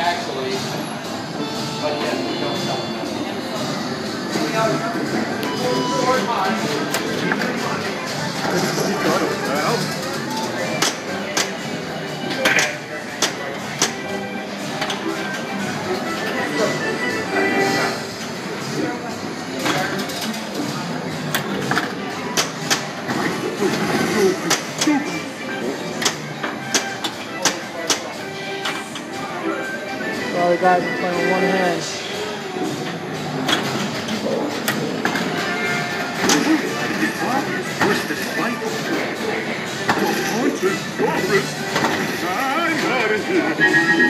actually, but yeah, we don't tell them that. Short All the guys are playing with one hand. Your. I'm out of here.